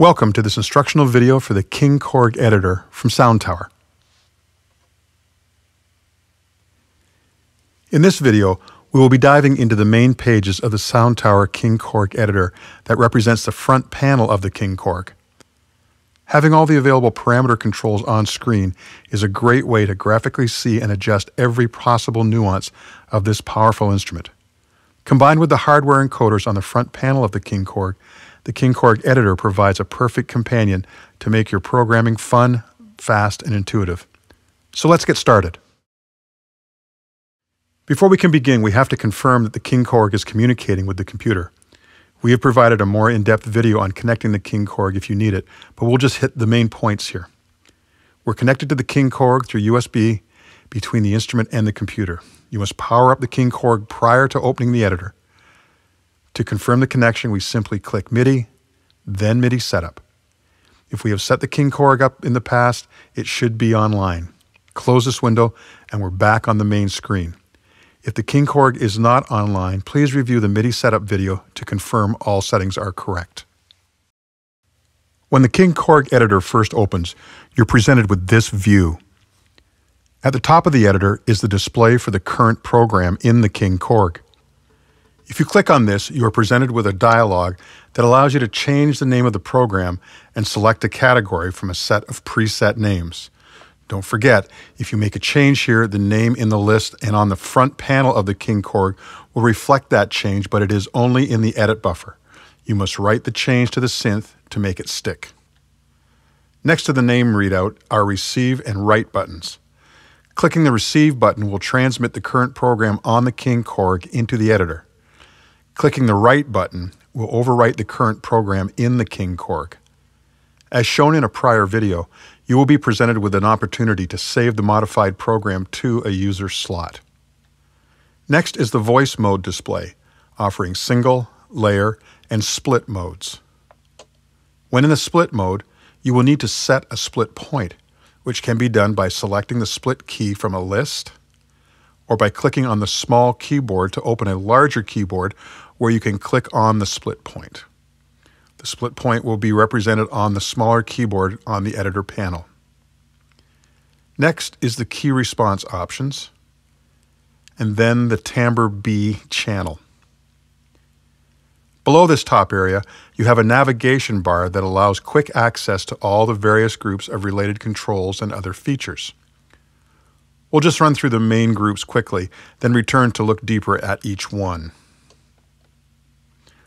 Welcome to this instructional video for the King Korg editor from SoundTower. In this video, we will be diving into the main pages of the SoundTower King Korg editor that represents the front panel of the King Korg. Having all the available parameter controls on screen is a great way to graphically see and adjust every possible nuance of this powerful instrument. Combined with the hardware encoders on the front panel of the King Korg, the King Korg editor provides a perfect companion to make your programming fun, fast, and intuitive. So let's get started. Before we can begin, we have to confirm that the King Korg is communicating with the computer. We have provided a more in-depth video on connecting the King Korg if you need it, but we'll just hit the main points here. We're connected to the King Korg through USB between the instrument and the computer. You must power up the King Korg prior to opening the editor. To confirm the connection, we simply click MIDI, then MIDI Setup. If we have set the King Korg up in the past, it should be online. Close this window and we're back on the main screen. If the King Korg is not online, please review the MIDI setup video to confirm all settings are correct. When the King Korg editor first opens, you're presented with this view. At the top of the editor is the display for the current program in the King Korg. If you click on this, you are presented with a dialog that allows you to change the name of the program and select a category from a set of preset names. Don't forget, if you make a change here, the name in the list and on the front panel of the King Korg will reflect that change, but it is only in the edit buffer. You must write the change to the synth to make it stick. Next to the name readout are receive and write buttons. Clicking the receive button will transmit the current program on the King Korg into the editor. Clicking the Write button will overwrite the current program in the King Korg. As shown in a prior video, you will be presented with an opportunity to save the modified program to a user slot. Next is the voice mode display, offering single, layer, and split modes. When in the split mode, you will need to set a split point, which can be done by selecting the split key from a list or by clicking on the small keyboard to open a larger keyboard where you can click on the split point. The split point will be represented on the smaller keyboard on the editor panel. Next is the key response options, and then the timbre B channel. Below this top area, you have a navigation bar that allows quick access to all the various groups of related controls and other features. We'll just run through the main groups quickly, then return to look deeper at each one.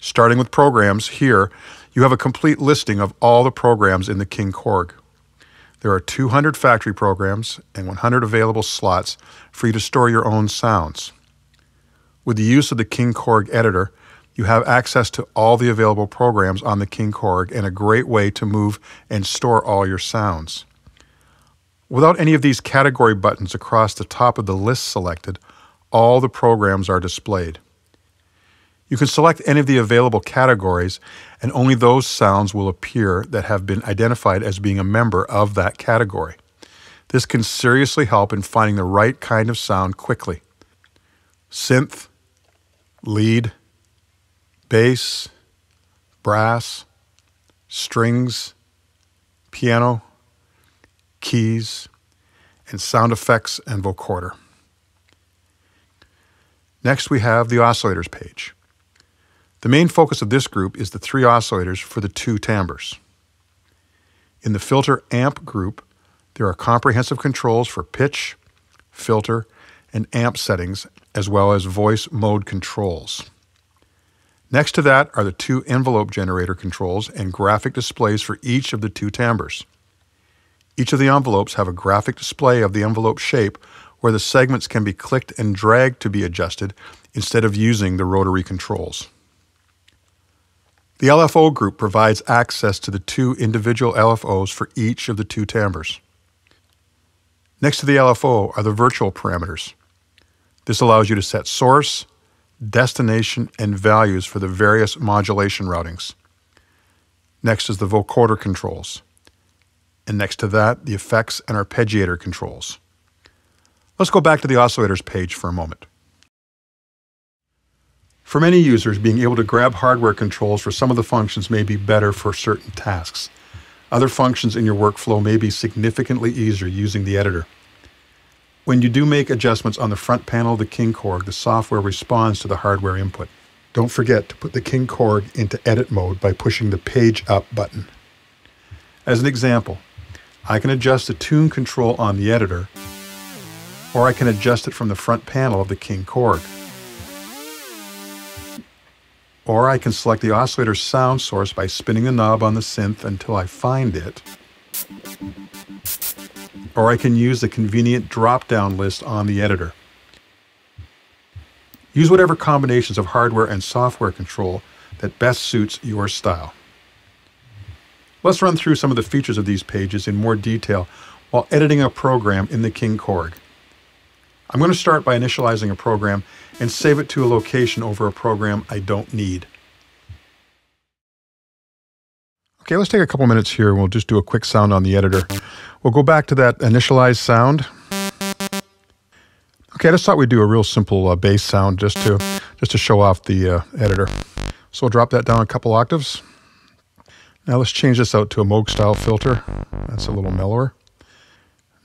Starting with programs, here you have a complete listing of all the programs in the King Korg. There are 200 factory programs and 100 available slots for you to store your own sounds. With the use of the King Korg editor, you have access to all the available programs on the King Korg and a great way to move and store all your sounds. Without any of these category buttons across the top of the list selected, all the programs are displayed. You can select any of the available categories, and only those sounds will appear that have been identified as being a member of that category. This can seriously help in finding the right kind of sound quickly. Synth, lead, bass, brass, strings, piano, keys, and sound effects and vocoder. Next, we have the oscillators page. The main focus of this group is the three oscillators for the two timbres. In the filter amp group, there are comprehensive controls for pitch, filter, and amp settings, as well as voice mode controls. Next to that are the two envelope generator controls and graphic displays for each of the two timbres. Each of the envelopes have a graphic display of the envelope shape where the segments can be clicked and dragged to be adjusted instead of using the rotary controls. The LFO group provides access to the two individual LFOs for each of the two timbres. Next to the LFO are the virtual parameters. This allows you to set source, destination, and values for the various modulation routings. Next is the vocoder controls. And next to that, the effects and arpeggiator controls. Let's go back to the oscillators page for a moment. For many users, being able to grab hardware controls for some of the functions may be better for certain tasks. Other functions in your workflow may be significantly easier using the editor. When you do make adjustments on the front panel of the King Korg, the software responds to the hardware input. Don't forget to put the King Korg into edit mode by pushing the Page Up button. As an example, I can adjust the tune control on the editor, or I can adjust it from the front panel of the King Korg. Or I can select the oscillator sound source by spinning the knob on the synth until I find it. Or I can use the convenient drop-down list on the editor. Use whatever combinations of hardware and software control that best suits your style. Let's run through some of the features of these pages in more detail while editing a program in the King Korg. I'm going to start by initializing a program and save it to a location over a program I don't need. Okay, let's take a couple minutes here and we'll just do a quick sound on the editor. We'll go back to that initialized sound. Okay, I just thought we'd do a real simple uh, bass sound just to just to show off the uh, editor. So we'll drop that down a couple octaves. Now let's change this out to a Moog style filter. That's a little mellower.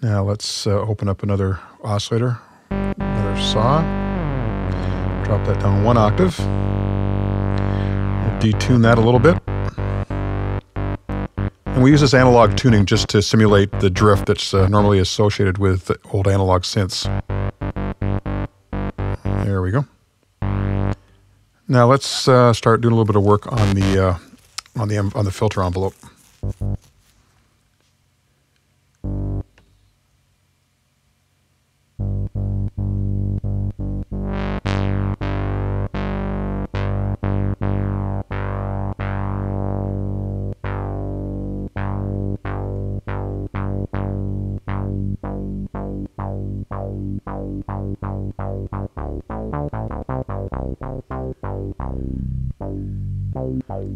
Now let's uh, open up another oscillator, another saw. Drop that down one octave. We'll detune that a little bit. And we use this analog tuning just to simulate the drift that's uh, normally associated with old analog synths. There we go. Now let's uh, start doing a little bit of work on the uh, on the on the filter envelope.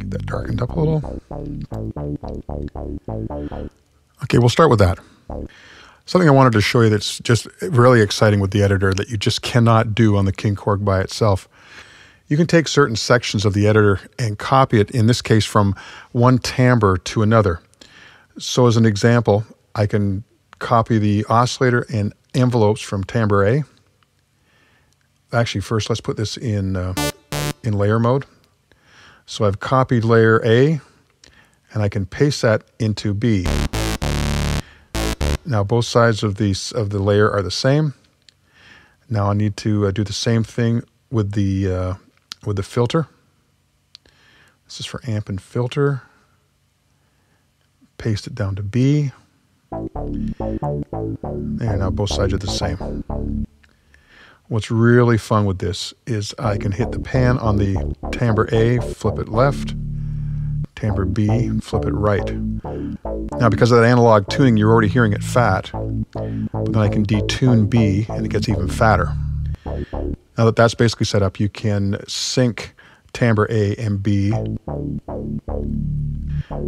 Get that darkened up a little. Okay, we'll start with that. Something I wanted to show you that's just really exciting with the editor that you just cannot do on the King Korg by itself. You can take certain sections of the editor and copy it, in this case, from one timbre to another. So as an example, I can copy the oscillator and envelopes from timbre A. Actually, first let's put this in, uh, in layer mode. So I've copied layer A, and I can paste that into B. Now both sides of, the of the layer are the same. Now I need to uh, do the same thing with the, uh, with the filter. This is for amp and filter. Paste it down to B. And now both sides are the same. What's really fun with this is I can hit the pan on the timbre A, flip it left, timbre B, flip it right. Now because of that analog tuning, you're already hearing it fat, but then I can detune B and it gets even fatter. Now that that's basically set up, you can sync timbre A and B.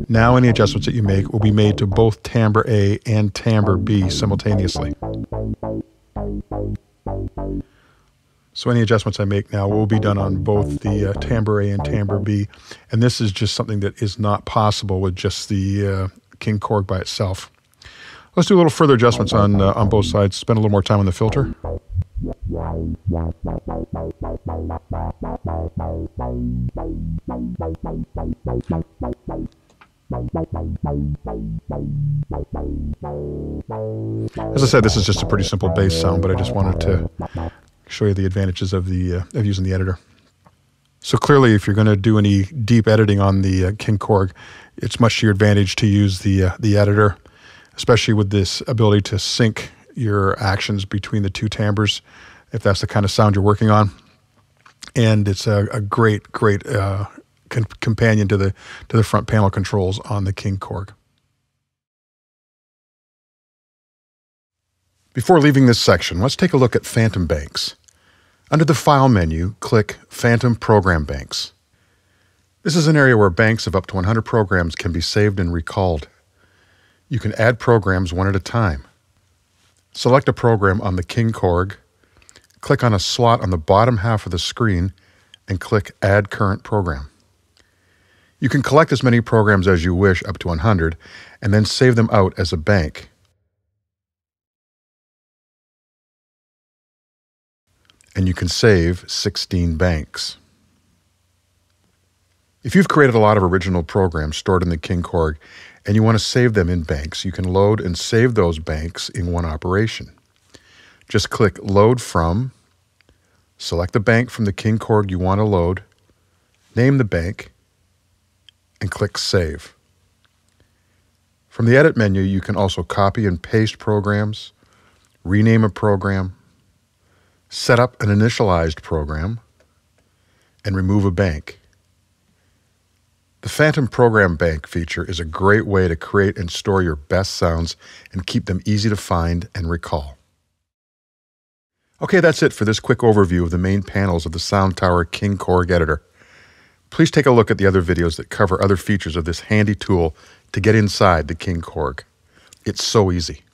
Now any adjustments that you make will be made to both timbre A and timbre B simultaneously. So any adjustments I make now will be done on both the uh, timbre A and timbre B. And this is just something that is not possible with just the uh, King Korg by itself. Let's do a little further adjustments on, uh, on both sides. Spend a little more time on the filter. As I said, this is just a pretty simple bass sound, but I just wanted to show you the advantages of the uh, of using the editor. So clearly, if you're going to do any deep editing on the uh, King Korg, it's much to your advantage to use the uh, the editor, especially with this ability to sync your actions between the two timbres, if that's the kind of sound you're working on. And it's a, a great, great uh, companion to the to the front panel controls on the King Korg. Before leaving this section, let's take a look at Phantom Banks. Under the File menu, click Phantom Program Banks. This is an area where banks of up to 100 programs can be saved and recalled. You can add programs one at a time. Select a program on the King Korg, click on a slot on the bottom half of the screen, and click Add Current Program. You can collect as many programs as you wish, up to 100, and then save them out as a bank. And you can save 16 banks. If you've created a lot of original programs stored in the King Korg and you want to save them in banks, you can load and save those banks in one operation. Just click Load From, select the bank from the King Korg you want to load, name the bank, and click Save. From the Edit menu, you can also copy and paste programs, rename a program, set up an initialized program, and remove a bank. The Phantom Program Bank feature is a great way to create and store your best sounds and keep them easy to find and recall. Okay, that's it for this quick overview of the main panels of the Sound Tower King Korg editor. Please take a look at the other videos that cover other features of this handy tool to get inside the King Korg. It's so easy.